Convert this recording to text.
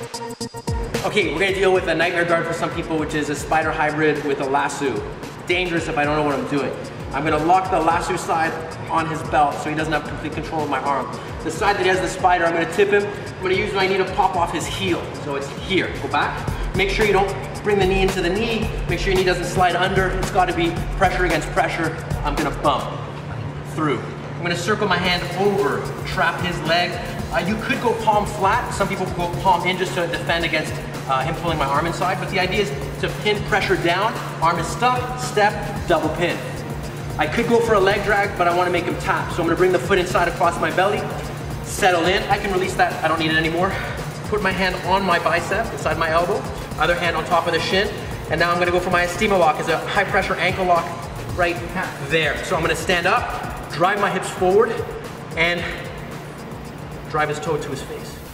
Okay, we're gonna deal with a nightmare guard for some people, which is a spider hybrid with a lasso. Dangerous if I don't know what I'm doing. I'm gonna lock the lasso side on his belt so he doesn't have complete control of my arm. The side that he has the spider, I'm gonna tip him. I'm gonna use my knee to pop off his heel. So it's here, go back. Make sure you don't bring the knee into the knee. Make sure your knee doesn't slide under. It's gotta be pressure against pressure. I'm gonna bump through. I'm gonna circle my hand over, trap his leg. Uh, you could go palm flat. Some people go palm in just to defend against uh, him pulling my arm inside, but the idea is to pin pressure down, arm is stuck, step, double pin. I could go for a leg drag, but I wanna make him tap. So I'm gonna bring the foot inside across my belly, settle in. I can release that, I don't need it anymore. Put my hand on my bicep, inside my elbow, other hand on top of the shin, and now I'm gonna go for my Estima lock as a high pressure ankle lock right there. So I'm gonna stand up, drive my hips forward, and drive his toe to his face.